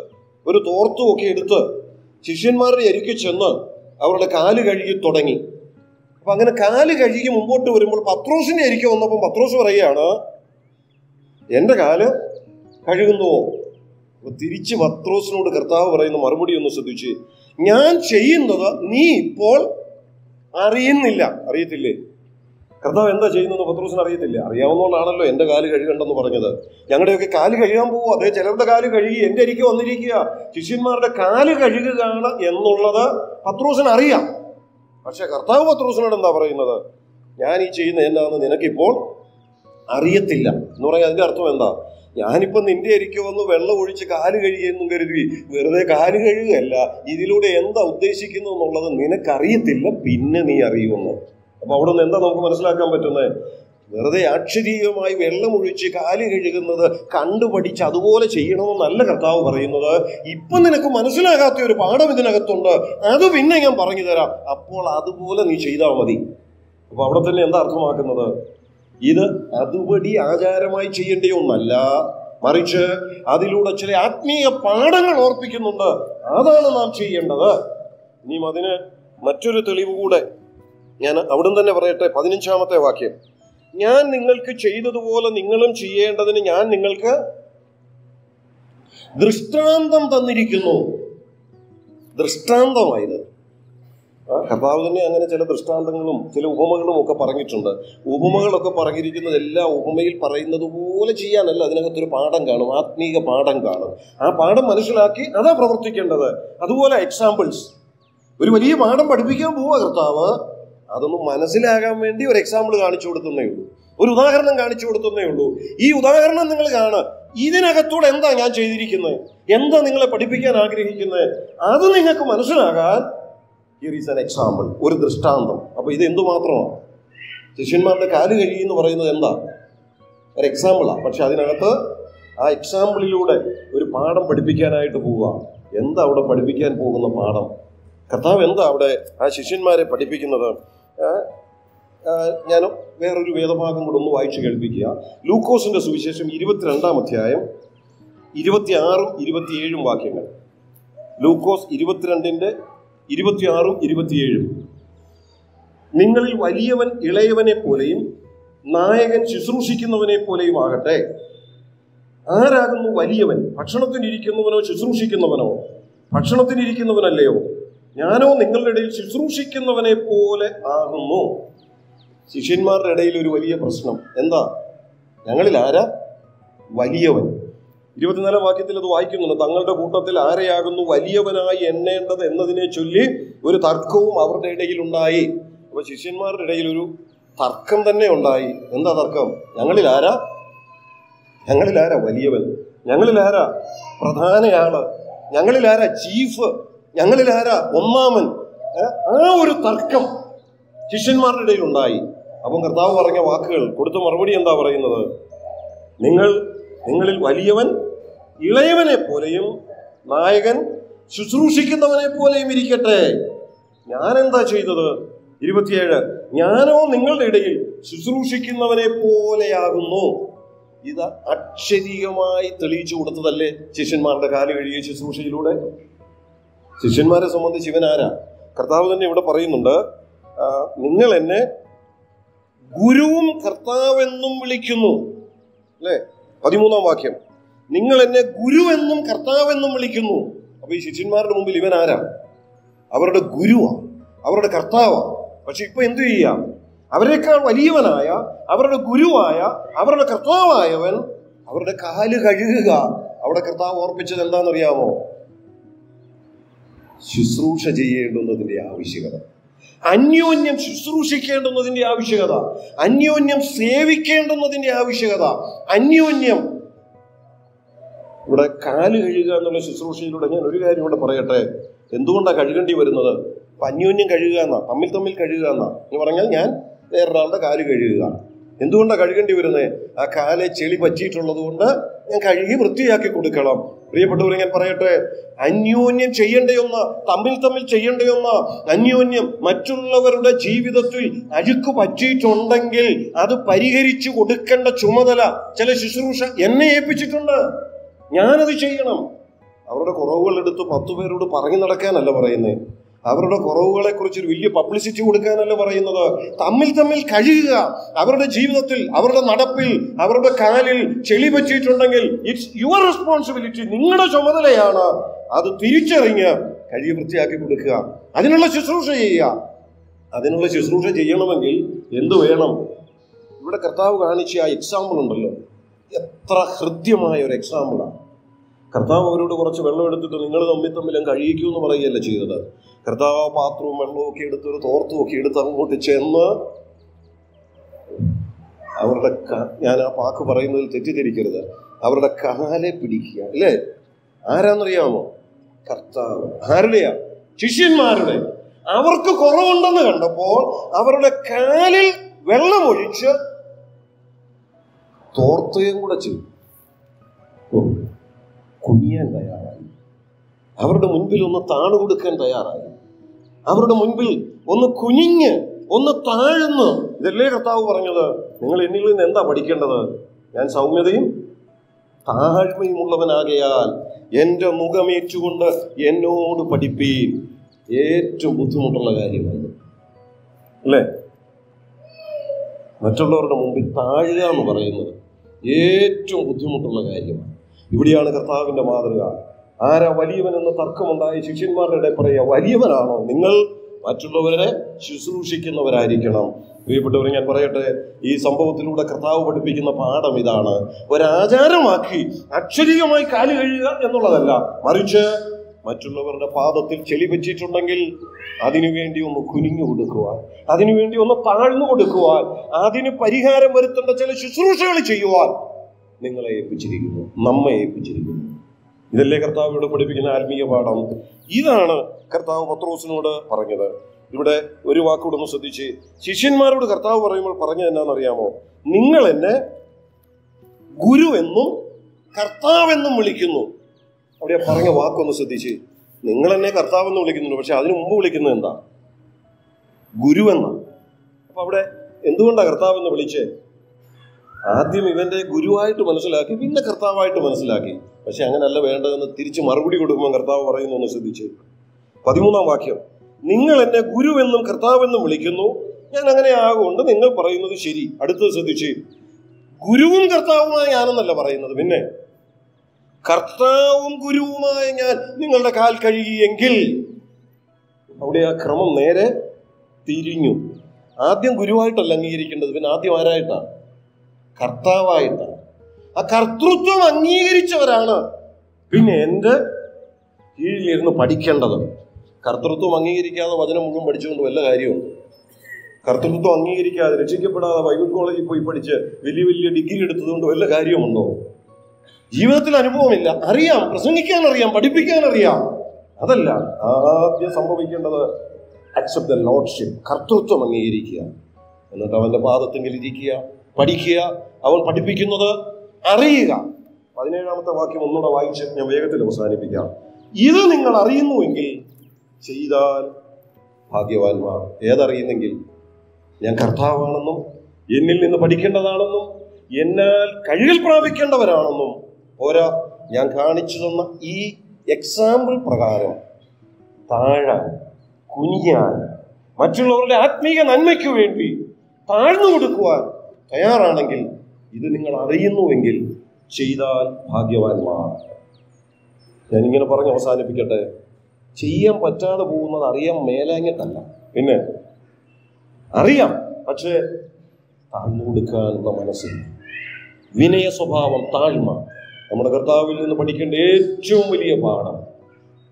ഒരു തോർത്തുമൊക്കെ എടുത്ത് ശിഷ്യന്മാരുടെ അരിക്ക് ചെന്ന് അവരുടെ കാൽ കഴുകി തുടങ്ങി. അപ്പൊ അങ്ങനെ കാൽ കഴുകി മുമ്പോട്ട് വരുമ്പോൾ പത്രോസിനെ ആയിരിക്കും വന്നപ്പോൾ പത്രോസ് പറയുകയാണ് എന്റെ കാൽ കഴുകുന്നുവോ അപ്പൊ തിരിച്ച് പത്രോസിനോട് കർത്താവ് പറയുന്ന മറുപടി ഒന്ന് ശ്രദ്ധിച്ച് ഞാൻ ചെയ്യുന്നത് നീ ഇപ്പോൾ അറിയുന്നില്ല. അറിയത്തില്ലേ? കർത്താവ് എന്താ ചെയ്യുന്നത് പത്രോസിന് അറിയത്തില്ല. അറിയാവുന്നതുകൊണ്ടാണല്ലോ എന്റെ കാൽ കഴുകണ്ടെന്ന് പറഞ്ഞത്. ഞങ്ങളുടെയൊക്കെ കാൽ കഴുകാൻ പോകും അതേ ചിലരുടെ കാൽ കഴുകി എന്റെ അരിക്ക് വന്നിരിക്കുക. ശിഷ്യന്മാരുടെ കാൽ കഴുകുകയാണ് എന്നുള്ളത് പത്രോസിന് അറിയാം. പക്ഷെ കർത്താവ് പത്രോസിനോട് എന്താ പറയുന്നത്? ഞാൻ ഈ ചെയ്യുന്ന എന്താണെന്ന് നിനക്കിപ്പോൾ അറിയത്തില്ല. എന്ന് പറയാൻ അതിന്റെ അർത്ഥം എന്താ? ഞാനിപ്പോ നിന്റെ അരിക്ക് വന്ന് വെള്ളം ഒഴിച്ച് കാൽ കഴുകിയെന്നും കരുതി വെറുതെ കാൽ കഴുകുകയല്ല ഇതിലൂടെ എന്താ ഉദ്ദേശിക്കുന്നു എന്നുള്ളത് നിനക്കറിയത്തില്ല പിന്നെ നീ അറിയുമെന്ന്. അപ്പൊ അവിടെ നിന്ന് എന്താ നമുക്ക് മനസ്സിലാക്കാൻ പറ്റുന്നത്? വെറുതെ ആക്ഷരീയമായി വെള്ളമൊഴിച്ച് കാൽ കഴുകുന്നത് കണ്ടുപഠിച്ച് അതുപോലെ ചെയ്യണമെന്നല്ല കർത്താവ് പറയുന്നത്. ഇപ്പം നിനക്ക് മനസ്സിലാകാത്ത ഒരു പാഠം ഇതിനകത്തുണ്ട്. അത് പിന്നെ ഞാൻ പറഞ്ഞു തരാം. അപ്പോൾ അതുപോലെ നീ ചെയ്താൽ മതി. അപ്പൊ അവിടെ തന്നെ എന്താ അർത്ഥമാക്കുന്നത്? ഇത് അതുപടി ആചാരമായി ചെയ്യേണ്ട ഒന്നല്ല. മറിച്ച് അതിലൂടെ ചില ആത്മീയ പാഠങ്ങൾ ഓർപ്പിക്കുന്നുണ്ട്. അതാണ് നാം ചെയ്യേണ്ടത്. ഇനിയും അതിന് മറ്റൊരു തെളിവ് കൂടെ ഞാൻ അവിടെ തന്നെ പറയട്ടെ. പതിനഞ്ചാമത്തെ വാക്യം. ഞാൻ നിങ്ങൾക്ക് ചെയ്തതുപോലെ നിങ്ങളും ചെയ്യേണ്ടതിന് ഞാൻ നിങ്ങൾക്ക് ദൃഷ്ടാന്തം തന്നിരിക്കുന്നു. ദൃഷ്ടാന്തമായത്. കർത്താവ് തന്നെ അങ്ങനെ ചില ദൃഷ്ടാന്തങ്ങളും ചില ഉപമകളും ഒക്കെ പറഞ്ഞിട്ടുണ്ട്. ഉപമകളൊക്കെ പറഞ്ഞിരിക്കുന്നത് എല്ലാ ഉപമയിൽ പറയുന്നത് പോലെ ചെയ്യാനല്ല അതിനകത്തൊരു പാഠം കാണും ആത്മീക പാഠം കാണും. ആ പാഠം മനസ്സിലാക്കി അതാ പ്രവർത്തിക്കേണ്ടത്. അതുപോലെ എക്സാമ്പിൾസ് ഒരു വലിയ പാഠം പഠിപ്പിക്കാൻ പോവുക കർത്താവ്. അതൊന്ന് മനസ്സിലാകാൻ വേണ്ടി ഒരു എക്സാമ്പിൾ കാണിച്ചു കൊടുത്തുന്നേ ഉള്ളൂ. ഒരു ഉദാഹരണം കാണിച്ചു കൊടുത്തുന്നേ ഉള്ളൂ. ഈ ഉദാഹരണം നിങ്ങൾ കാണുക. ഇതിനകത്തൂടെ എന്താ ഞാൻ ചെയ്തിരിക്കുന്നത്? എന്താ നിങ്ങളെ പഠിപ്പിക്കാൻ ആഗ്രഹിക്കുന്നത്? അത് നിങ്ങൾക്ക് മനസ്സിലാകാൻ ഹിയർ ഈസ് ആൻ എക്സാമ്പിൾ ഒരു ദൃഷ്ടാന്തം. അപ്പൊ ഇത് എന്തുമാത്രമാണ് ശിഷ്യന്മാരുടെ കാൽ എന്ന് പറയുന്നത് എന്താ? ഒരു എക്സാമ്പിളാണ് പക്ഷെ അതിനകത്ത് ആ എക്സാമ്പിളിലൂടെ ഒരു പാഠം പഠിപ്പിക്കാനായിട്ട് പോവുക എന്താ അവിടെ പഠിപ്പിക്കാൻ പോകുന്ന പാഠം? കർത്താവ് എന്താ അവിടെ ആ ശിഷ്യന്മാരെ പഠിപ്പിക്കുന്നത്? ഞാൻ വേറൊരു വേദഭാഗം കൂടെ ഒന്ന് വായിച്ചു കേൾപ്പിക്കുക. ലൂക്കോസിന്റെ സുവിശേഷം ഇരുപത്തിരണ്ടാം അധ്യായം ഇരുപത്തിയാറും ഇരുപത്തിയേഴും വാക്യങ്ങൾ. ലൂക്കോസ് ഇരുപത്തിരണ്ടിന്റെ ഇരുപത്തിയാറും ഇരുപത്തിയേഴും. നിങ്ങളിൽ വലിയവൻ ഇളയവനെ പോലെയും നായകൻ ശുശ്രൂഷിക്കുന്നവനെ പോലെയും ആകട്ടെ. ആരാകുന്നു വലിയവൻ? ഭക്ഷണത്തിനിരിക്കുന്നവനോ ശുശ്രൂഷിക്കുന്നവനോ? ഭക്ഷണത്തിനിരിക്കുന്നവനല്ലയോ? ഞാനോ നിങ്ങളുടെ ഇടയിൽ ശുശ്രൂഷിക്കുന്നവനെ പോലെ ആകുന്നു. ശിഷ്യന്മാരുടെ ഇടയിൽ ഒരു വലിയ പ്രശ്നം. എന്താ? ഞങ്ങളിൽ ആരാ? വലിയവൻ. ഇരുപത്തിനാലാം വാക്യത്തിൽ അത് വായിക്കുന്നുണ്ട്. തങ്ങളുടെ കൂട്ടത്തിൽ ആരെയാകുന്നു വലിയവനായി എണ്ണേണ്ടത് എന്നതിനെ ചൊല്ലി ഒരു തർക്കവും അവരുടെ ഇടയിൽ ഉണ്ടായി. അപ്പൊ ശിഷ്യന്മാരുടെ ഇടയിൽ ഒരു തർക്കം തന്നെ ഉണ്ടായി. എന്താ തർക്കം? ഞങ്ങളിൽ ആരാ? ഞങ്ങളിൽ ആരാ വലിയവൻ? ഞങ്ങളിൽ ആരാ പ്രധാനയാൾ? ഞങ്ങളിൽ ആരാ ചീഫ്? ഞങ്ങളിൽ ആരാ? ഒന്നാമൻ ആ ഒരു തർക്കം ശിഷ്യന്മാരുടെ ഇടയിൽ ഉണ്ടായി അപ്പം കർത്താവ് പറഞ്ഞ വാക്കുകൾ കൊടുത്ത മറുപടി എന്താ പറയുന്നത്? നിങ്ങൾ നിങ്ങളിൽ വലിയവൻ ഇളയവനെ പോലെയും നായകൻ ശുശ്രൂഷിക്കുന്നവനെ പോലെയും ഇരിക്കട്ടെ. ഞാൻ എന്താ ചെയ്തത്? ഇരുപത്തിയേഴ്. ഞാനോ നിങ്ങളുടെ ഇടയിൽ ശുശ്രൂഷിക്കുന്നവനെ പോലെയാകുന്നു. ഇത് അക്ഷരീയമായി തെളിയിച്ചു കൊടുത്തതല്ലേ ശിഷ്യന്മാരുടെ കാലുകഴിയ ശുശ്രൂഷയിലൂടെ? ശിഷ്യന്മാരെ സംബന്ധിച്ച് ഇവൻ ആരാ? കർത്താവ് തന്നെ ഇവിടെ പറയുന്നുണ്ട് നിങ്ങൾ എന്നെ ഗുരുവും കർത്താവെന്നും വിളിക്കുന്നു. അല്ലേ? പതിമൂന്നാം വാക്യം. നിങ്ങൾ എന്നെ ഗുരു എന്നും കർത്താവെന്നും വിളിക്കുന്നു. അപ്പൊ ഈ ശിഷ്യന്മാരുടെ മുമ്പിൽ ഇവൻ ആരാ? അവരുടെ ഗുരുവാ. അവരുടെ കർത്താവാ. പക്ഷെ ഇപ്പൊ എന്തു ചെയ്യാം? അവരെക്കാൾ വലിയവനായ അവരുടെ ഗുരുവായ അവരുടെ കർത്താവായവൻ അവരുടെ കാൽ കഴുകുക. അവിടെ കർത്താവ് ഓർപ്പിച്ചത് എന്താണെന്നറിയാമോ? ശുശ്രൂഷ ചെയ്യേണ്ടുന്നതിന്റെ ആവശ്യകത. അന്യോന്യം ശുശ്രൂഷിക്കേണ്ടുന്നതിന്റെ ആവശ്യകത. അന്യോന്യം സേവിക്കേണ്ടുന്നതിന്റെ ആവശ്യകത. അന്യോന്യം ഇവിടെ കാൽ കഴുകുക എന്നുള്ള ശുശ്രൂഷയിലൂടെ ഞാൻ ഒരു കാര്യം കൂടെ പറയട്ടെ. എന്തുകൊണ്ടാണ് കഴുകേണ്ടി വരുന്നത്? അപ്പം അന്യോന്യം കഴുകുക എന്നാ തമ്മിൽ തമ്മിൽ കഴുകുക എന്നാ. എന്ന് പറഞ്ഞാൽ ഞാൻ വേറൊരാളുടെ കാൽ കഴുകുക. എന്തുകൊണ്ടാണ് കഴുകേണ്ടി വരുന്നത്? ആ കാലെ ചെളി പറ്റിയിട്ടുള്ളത് കൊണ്ട് ഞാൻ കഴുകി വൃത്തിയാക്കി കൊടുക്കണം. പ്രിയപ്പെട്ടവർ ഞാൻ പറയട്ടെ അന്യോന്യം ചെയ്യേണ്ടയൊന്ന് തമ്മിൽ തമ്മിൽ ചെയ്യേണ്ടയൊന്ന് അന്യോന്യം മറ്റുള്ളവരുടെ ജീവിതത്തിൽ അഴുക്ക് പറ്റിയിട്ടുണ്ടെങ്കിൽ അത് പരിഹരിച്ചു കൊടുക്കേണ്ട ചുമതല ചില ശുശ്രൂഷ എന്നെ ഏൽപ്പിച്ചിട്ടുണ്ട്. ഞാനത് ചെയ്യണം. അവരുടെ കുറവുകൾ എടുത്ത് പത്തു പേരോട് പറഞ്ഞു നടക്കാനല്ല പറയുന്നത് അവരുടെ കുറവുകളെ കുറിച്ച് ഒരു വലിയ പബ്ലിസിറ്റി കൊടുക്കാനല്ല പറയുന്നത്. തമ്മിൽ തമ്മിൽ കഴുകുക. അവരുടെ ജീവിതത്തിൽ അവരുടെ നടപ്പിൽ അവരുടെ കാലിൽ ചെളി പറ്റിയിട്ടുണ്ടെങ്കിൽ ഇറ്റ്സ് യുവർ റെസ്പോൺസിബിലിറ്റി നിങ്ങളുടെ ചുമതലയാണ് അത് തിരിച്ചറിഞ്ഞ് കഴുകി വൃത്തിയാക്കി കൊടുക്കുക. അതിനുള്ള ശുശ്രൂഷ ചെയ്യുക. അതിനുള്ള ശുശ്രൂഷ ചെയ്യണമെങ്കിൽ എന്തു വേണം? ഇവിടെ കർത്താവ് കാണിച്ച ആ എക്സാമ്പിൾ ഉണ്ടല്ലോ. എത്ര ഹൃദ്യമായ ഒരു എക്സാമ്പിളാണ് കർത്താവ് അവരോട് കുറച്ച് വെള്ളം എടുത്തിട്ട് നിങ്ങൾ തമ്മിൽ തമ്മിലും കഴിയിക്കൂ എന്ന് പറയുകയല്ല ചെയ്തത്. കർത്താവ് പാത്രവും വെള്ളവും ഒക്കെ എടുത്ത് ഒരു തോർത്തും ഒക്കെ എടുത്ത് അങ്ങോട്ട് ചെന്ന് അവരുടെ ഞാൻ ആ വാക്ക് പറയുന്നതിൽ തെറ്റിദ്ധരിക്കരുത്. അവരുടെ കാലെ പിടിക്കുക അല്ലേ? ആരാന്നറിയാമോ? കർത്താവ്. ആരുടെയാ? ശിഷ്യന്മാരുടെ. അവർക്ക് കുറവുണ്ടെന്ന് കണ്ടപ്പോൾ അവരുടെ കാലിൽ വെള്ളമൊഴിച്ച് തോർത്തുകയും കൂടെ ചെയ്തു. കുനിയാൻ തയ്യാറായി. അവരുടെ മുൻപിൽ ഒന്ന് താണു കൊടുക്കാൻ തയ്യാറായി. അവരുടെ മുൻപിൽ ഒന്ന് കുനിഞ്ഞ് ഒന്ന് താഴ്ന്ന്. ഇതല്ലേ കർത്താവ് പറഞ്ഞത്? നിങ്ങൾ എന്നിൽ നിന്ന് എന്താ പഠിക്കേണ്ടത്? ഞാൻ സൗമ്യതയും താഴ്മയുമുള്ളവനാകയാൽ എന്റെ മുഖമേറ്റുകൊണ്ട് എന്നോട് പഠിപ്പീൻ. ഏറ്റവും ബുദ്ധിമുട്ടുള്ള കാര്യമാണ് അല്ലേ? മറ്റുള്ളവരുടെ മുമ്പിൽ താഴുക എന്ന് പറയുന്നത് ഏറ്റവും ബുദ്ധിമുട്ടുള്ള കാര്യമാണ്. ഇവിടെയാണ് കർത്താവിന്റെ മാതൃക. ആരാ വലിയവനെന്ന് തർക്കമുണ്ടായ ശിഷ്യന്മാരുടെ ഇടയിൽ പറയുക വലിയവനാണോ? നിങ്ങൾ മറ്റുള്ളവരെ ശുശ്രൂഷിക്കുന്നവരായിരിക്കണം. പ്രിയപ്പെട്ടവരെ ഞാൻ പറയട്ടെ ഈ സംഭവത്തിലൂടെ കർത്താവ് പഠിപ്പിക്കുന്ന പാഠം ഇതാണ്. ഒരാചാരമാക്കി അക്ഷരീയമായി കാലു കഴിയുക എന്നുള്ളതല്ല മറിച്ച് മറ്റുള്ളവരുടെ പാദത്തിൽ ചെളി വെച്ചിട്ടുണ്ടെങ്കിൽ അതിനുവേണ്ടി ഒന്ന് കുനിഞ്ഞു കൊടുക്കുക അതിനുവേണ്ടി ഒന്ന് താഴ്ന്നു കൊടുക്കുവാൻ അതിന് പരിഹാരം വരുത്തേണ്ട ചില ശുശ്രൂഷകൾ ചെയ്യുവാൻ നിങ്ങളെ ഏൽപ്പിച്ചിരിക്കുന്നു നമ്മെ ഏൽപ്പിച്ചിരിക്കുന്നു. ഇതല്ലേ കർത്താവ് ഇവിടെ പഠിപ്പിക്കുന്ന ആത്മീയ പാഠം? ഇതാണ് കർത്താവ് പത്രോസിനോട് പറഞ്ഞത്. ഇവിടെ ഒരു വാക്കൂടെ ഒന്ന് ശ്രദ്ധിച്ച് ശിഷ്യന്മാരോട് കർത്താവ് പറയുമ്പോൾ പറഞ്ഞത് എന്നാണെന്നറിയാമോ നിങ്ങൾ എന്നെ ഗുരു എന്നും കർത്താവെന്നും വിളിക്കുന്നു. അവിടെ പറഞ്ഞ വാക്കൊന്ന് ശ്രദ്ധിച്ച് നിങ്ങൾ എന്നെ കർത്താവെന്ന് വിളിക്കുന്നുണ്ട്. പക്ഷെ അതിനു മുമ്പ് വിളിക്കുന്നത് എന്താ? ഗുരു എന്നാണ്. അപ്പൊ അവിടെ എന്തുകൊണ്ടാണ് കർത്താവെന്ന് വിളിച്ചേ? ആദ്യം ഇവന്റെ ഗുരുവായിട്ട് മനസ്സിലാക്കി പിന്നെ കർത്താവായിട്ട് മനസ്സിലാക്കി. പക്ഷെ അങ്ങനല്ല വേണ്ടതെന്ന് തിരിച്ച് മറുപടി കൊടുക്കുമ്പോൾ കർത്താവ് പറയുന്നു ഒന്ന് ശ്രദ്ധിച്ച്. പതിമൂന്നാം വാക്യം. നിങ്ങൾ എന്നെ ഗുരുവെന്നും കർത്താവെന്നും വിളിക്കുന്നു. ഞാൻ അങ്ങനെ ആകൊണ്ട് നിങ്ങൾ പറയുന്നത് ശരി. അടുത്തത് ശ്രദ്ധിച്ച്. ഗുരുവും കർത്താവുമായ ഞാനെന്നല്ല പറയുന്നത്. പിന്നെ കർത്താവും ഗുരുവുമായ ഞാൻ നിങ്ങളുടെ കാൽ കഴുകിയെങ്കിൽ. അവിടെ ആ ക്രമം നേരെ തിരിഞ്ഞു. ആദ്യം ഗുരുവായിട്ടല്ല അംഗീകരിക്കേണ്ടത്. പിന്നെ ആദ്യം ആരായിട്ടാണ് കർത്താവായിട്ടാണ് ആ കർത്തൃത്വം അംഗീകരിച്ചവരാണ്. പിന്നെ എന്റെ കീഴിലിരുന്ന് പഠിക്കേണ്ടത്. കർത്തൃത്വം അംഗീകരിക്കാതെ വചനം മുഴുവൻ പഠിച്ചുകൊണ്ട് വല്ല കാര്യമുണ്ട്? കർത്തൃത്വം അംഗീകരിക്കാതെ രക്ഷിക്കപ്പെടാതെ ബൈബിൾ കോളേജിൽ പോയി പഠിച്ച് വലിയ വലിയ ഡിഗ്രി എടുത്തതുകൊണ്ട് വല്ല കാര്യമുണ്ടോ? ജീവിതത്തിൽ അനുഭവമില്ല. അറിയാം പ്രസംഗിക്കാൻ അറിയാം പഠിപ്പിക്കാൻ അറിയാം അതല്ല ആദ്യം സംഭവിക്കേണ്ടത് അക്സെപ്റ്റ് ദ ലോഡ്ഷിപ്പ് കർത്തൃത്വം അംഗീകരിക്കുക. എന്നിട്ട് അവന്റെ പാദത്തെങ്കിൽ ഇരിക്കുക. പഠിക്കുക അവൾ പഠിപ്പിക്കുന്നത് അറിയുക. പതിനേഴാമത്തെ വാക്യം ഒന്നുകൂടെ വായിച്ച് ഞാൻ വേഗത്തിൽ അവസാനിപ്പിക്കാം. ഇത് നിങ്ങൾ അറിയുന്നുവെങ്കിൽ ചെയ്താൽ ഭാഗ്യവാന്മാർ. ഏതറിയുന്നെങ്കിൽ? ഞാൻ കർത്താവാണെന്നും എന്നിൽ നിന്ന് പഠിക്കേണ്ടതാണെന്നും എന്നാൽ കഴിവിൽ പ്രാപിക്കേണ്ടവരാണെന്നും. ഓരോ ഞാൻ കാണിച്ചു തന്ന ഈ എക്സാമ്പിൾ പ്രകാരം താഴാൻ കുനിയാൻ മറ്റുള്ളവരുടെ ആത്മീയ നന്മയ്ക്ക് വേണ്ടി താഴ്ന്നു കൊടുക്കുവാൻ തയ്യാറാണെങ്കിൽ ഇത് നിങ്ങൾ അറിയുന്നുവെങ്കിൽ ചെയ്താൽ ഭാഗ്യവാന്മാർ. ഞാനിങ്ങനെ പറഞ്ഞ് അവസാനിപ്പിക്കട്ടെ. ചെയ്യാൻ പറ്റാതെ പോകുന്നത് അറിയാൻ മേലാങ്ങിട്ടല്ല പിന്നെ അറിയാം പക്ഷേ താഴ്ന്നു കൊടുക്കാനുള്ള മനസ്സില്ല വിനയ സ്വഭാവം താഴ്മ. നമ്മുടെ കർത്താവിൽ നിന്ന് പഠിക്കേണ്ട ഏറ്റവും വലിയ പാഠം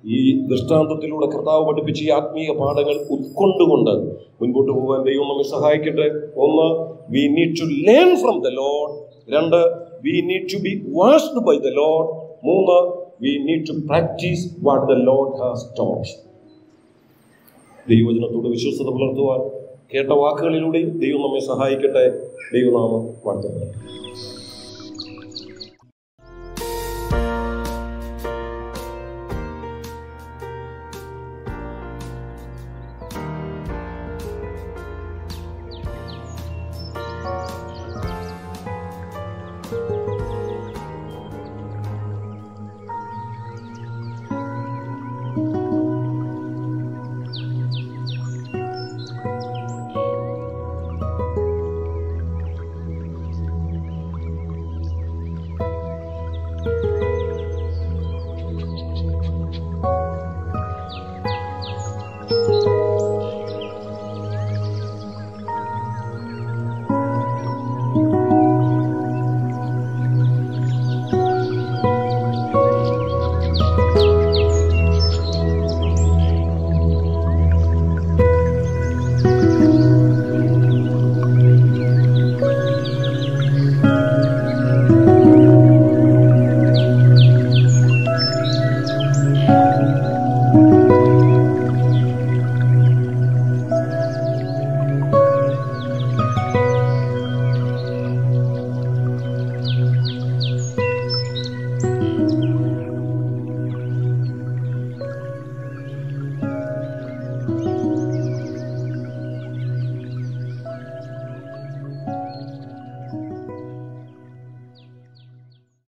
ഈ ദൃഷ്ടാന്തത്തിലൂടെ കർത്താവ് പഠിപ്പിച്ച ഈ ആത്മീയ പാഠങ്ങൾ ഉൾക്കൊണ്ടുകൊണ്ട് മുൻപോട്ട് പോകാൻ ദൈവം നമ്മെ സഹായിക്കട്ടെ. ഒന്ന് we need to learn from the Lord രണ്ട് we need to be washed by the Lord മൂന്ന് we need to practise what the Lord has taught ദൈവവചനത്തോട് വിശ്വസത പുലർത്തുവാൻ കേട്ട വാക്കുകളിലൂടെ ദൈവം നമ്മെ സഹായിക്കട്ടെ. ദൈവനാമം വാഴ്ത്തപ്പെട്ടെ